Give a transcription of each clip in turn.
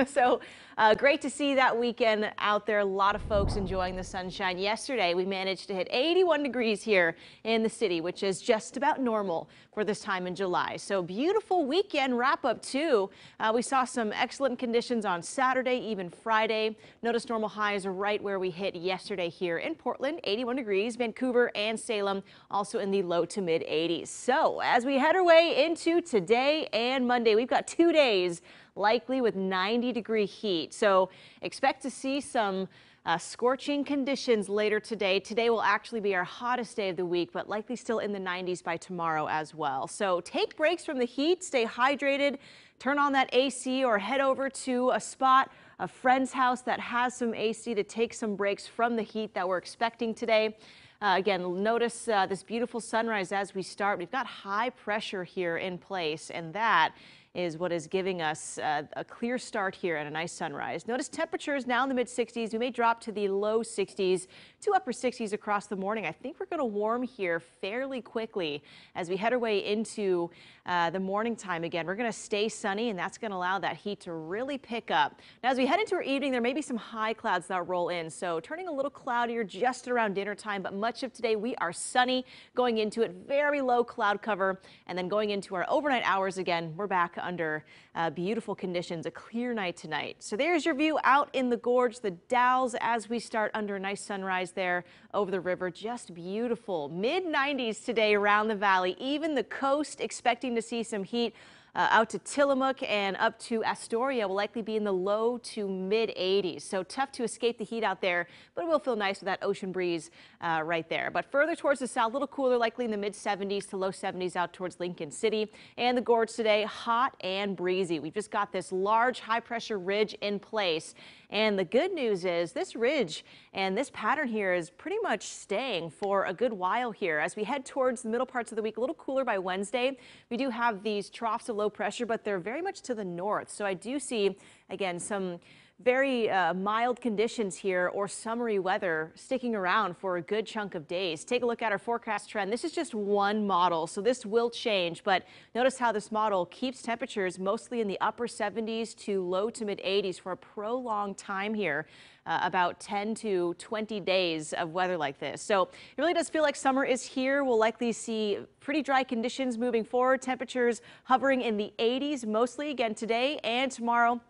so uh, great to see that weekend out there. A lot of folks enjoying the sunshine. Yesterday, we managed to hit 81 degrees here in the city, which is just about normal for this time in July. So beautiful weekend wrap up too. Uh, we saw some excellent conditions on Saturday, even Friday. Notice normal highs are right where we hit yesterday here in Portland, 81 degrees. Vancouver and Salem also in the low to mid 80s. So as we head our way into today and Monday, we've got two days likely with 90 degree heat. So expect to see some uh, scorching conditions later today. Today will actually be our hottest day of the week, but likely still in the 90s by tomorrow as well. So take breaks from the heat, stay hydrated, turn on that AC or head over to a spot, a friend's house that has some AC to take some breaks from the heat that we're expecting today. Uh, again, notice uh, this beautiful sunrise as we start. We've got high pressure here in place, and that is what is giving us uh, a clear start here and a nice sunrise. Notice temperatures now in the mid 60s. We may drop to the low 60s to upper 60s across the morning. I think we're going to warm here fairly quickly as we head our way into uh, the morning time again. We're going to stay sunny and that's going to allow that heat to really pick up. Now as we head into our evening, there may be some high clouds that roll in. So turning a little cloudier just around dinner time, but much of today we are sunny going into it. Very low cloud cover and then going into our overnight hours again, we're back under uh, beautiful conditions, a clear night tonight. So there's your view out in the gorge, the Dalles as we start under a nice sunrise there over the river. Just beautiful. Mid 90s today around the valley, even the coast expecting to see some heat. Uh, out to Tillamook and up to Astoria will likely be in the low to mid 80s. So tough to escape the heat out there, but it will feel nice with that ocean breeze uh, right there. But further towards the south, a little cooler, likely in the mid 70s to low 70s out towards Lincoln City. And the gorge today, hot and breezy. We've just got this large high pressure ridge in place. And the good news is this ridge and this pattern here is pretty much staying for a good while here. As we head towards the middle parts of the week, a little cooler by Wednesday, we do have these troughs of low pressure, but they're very much to the north. So I do see, again, some very uh, mild conditions here or summery weather sticking around for a good chunk of days. Take a look at our forecast trend. This is just one model, so this will change, but notice how this model keeps temperatures mostly in the upper 70s to low to mid 80s for a prolonged time here. Uh, about 10 to 20 days of weather like this. So it really does feel like summer is here. We'll likely see pretty dry conditions moving forward. Temperatures hovering in the 80s mostly again today and tomorrow.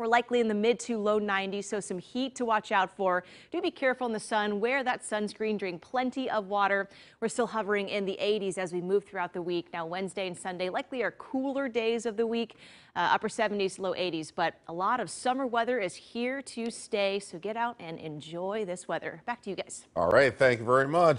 We're likely in the mid to low 90s, so some heat to watch out for. Do be careful in the sun. Wear that sunscreen. Drink plenty of water. We're still hovering in the 80s as we move throughout the week. Now, Wednesday and Sunday likely are cooler days of the week, uh, upper 70s, low 80s. But a lot of summer weather is here to stay, so get out and enjoy this weather. Back to you guys. All right. Thank you very much.